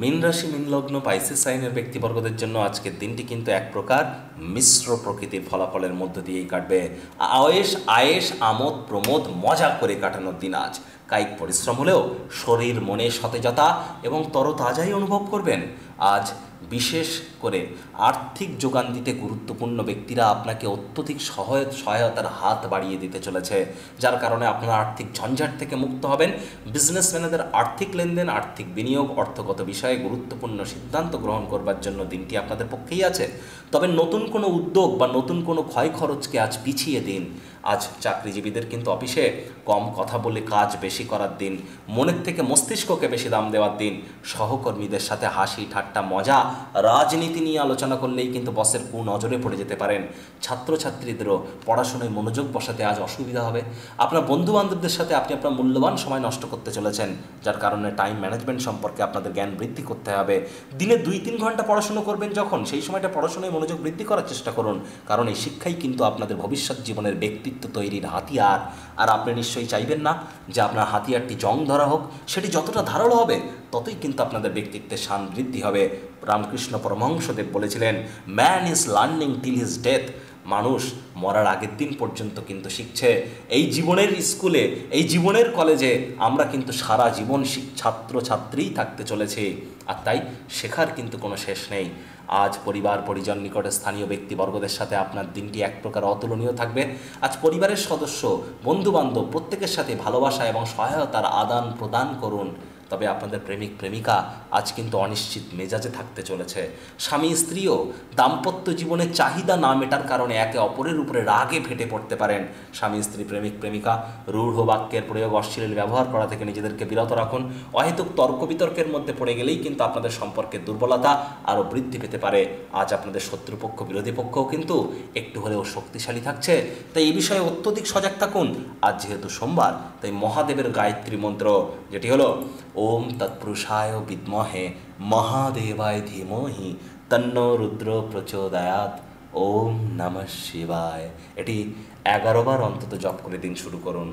মীন রাশি, মীন লগ্ন, পাইসিস সাইনের ব্যক্তিবর্গদের জন্য আজকের দিনটি কিন্তু এক প্রকার মিশ্র প্রকৃতির ফলাফলের মধ্য দিয়েই কাটবে। আয়েস আয়েস আমোদ, প্রমোদ, মজা করে কাটানোর দিন আজ। কায়িক পরিশ্রম হলেও শরীর, মনে সতেজতা এবং তরতাজাই অনুভব করবেন। আজ বিশেষ করে আর্থিক যোগান দিতে গুরুত্বপূর্ণ ব্যক্তিরা আপনাকে অত্যধিক সহায়, সহায়তার হাত বাড়িয়ে দিতে চলেছে। যার কারণে আপনারা আর্থিক ঝঞ্ঝাট থেকে মুক্ত হবেন। বিজনেসম্যানেদের আর্থিক লেনদেন, আর্থিক বিনিয়োগ, অর্থগত বিষয়ে গুরুত্বপূর্ণ সিদ্ধান্ত গ্রহণ করবার জন্য দিনটি আপনাদের পক্ষেই আছে। তবে নতুন কোনো উদ্যোগ বা নতুন কোনো ক্ষয় খরচকে আজ পিছিয়ে দিন। আজ চাকরিজীবীদের কিন্তু অফিসে কম কথা বলে কাজ বেশি করার দিন, মনের থেকে মস্তিষ্ককে বেশি দাম দেওয়ার দিন, সহকর্মীদের সাথে হাসি, ঠাট্টা, মজা, রাজনীতি নিয়ে আলোচনা করলেই কিন্তু বসের নজরে পড়ে যেতে পারেন। ছাত্রছাত্রীদেরও পড়াশোনায় মনোযোগ বসাতে আজ অসুবিধা হবে। আপনার বন্ধু বান্ধবদের সাথে আপনি আপনার মূল্যবান সময় নষ্ট করতে চলেছেন, যার কারণে টাইম ম্যানেজমেন্ট সম্পর্কে আপনাদের জ্ঞান বৃদ্ধি করতে হবে। দিনে দুই তিন ঘণ্টা পড়াশুনো করবেন যখন, সেই সময়টা পড়াশোনায় মনোযোগ বৃদ্ধি করার চেষ্টা করুন, কারণ এই শিক্ষাই কিন্তু আপনাদের ভবিষ্যৎ জীবনের ব্যক্তিত্ব তৈরির হাতিয়ার। আর আপনি নিশ্চয়ই চাইবেন না যে আপনার হাতিয়ারটি জং ধরা হোক, সেটি যতটা ধারালো হবে, ততই কিন্তু আপনাদের ব্যক্তিত্বের সান বৃদ্ধি হবে। রামকৃষ্ণ পরমহংসদেব বলেছিলেন man is learning till his death মানুষ মরার আগের দিন পর্যন্ত কিন্তু শিখছে। এই জীবনের স্কুলে, এই জীবনের কলেজে আমরা কিন্তু সারা জীবন ছাত্র ছাত্রীই থাকতে চলেছি। আর তাই শেখার কিন্তু কোনো শেষ নেই। আজ পরিবার, পরিজন, নিকটে স্থানীয় ব্যক্তিবর্গদের সাথে আপনার দিনটি এক প্রকার অতুলনীয় থাকবে। আজ পরিবারের সদস্য, বন্ধুবান্ধব প্রত্যেকের সাথে ভালোবাসা এবং সহায়তার আদান প্রদান করুন। তবে আপনাদের প্রেমিক, প্রেমিকা আজ কিন্তু অনিশ্চিত মেজাজে থাকতে চলেছে। স্বামী স্ত্রীও দাম্পত্য জীবনের চাহিদা না মেটার কারণে একে অপরের উপরে রাগে ফেটে পড়তে পারেন। স্বামী স্ত্রী, প্রেমিক, প্রেমিকা, রূঢ় বাক্যের প্রয়োগ অশ্লীল ব্যবহার করা থেকে নিজেদেরকে বিরত রাখুন। অহেতুক তর্ক বিতর্কের মধ্যে পড়ে গেলেই কিন্তু আপনাদের সম্পর্কের দুর্বলতা আরও বৃদ্ধি পেতে পারে। আজ আপনাদের শত্রুপক্ষ, বিরোধী পক্ষও কিন্তু একটু হলেও শক্তিশালী থাকছে। তাই এই বিষয়ে অত্যধিক সজাগ থাকুন। আজ যেহেতু সোমবার, তাই মহাদেবের গায়ত্রী মন্ত্র, যেটি হলো ওম তৎপুরুষায় বিদ্মহে মহাদেবায় ধীমহি তন্ন রুদ্র প্রচোদয়াত ওম নমঃ শিবায়। এটি এগারোবার অন্তত জপ করে দিন শুরু করুন।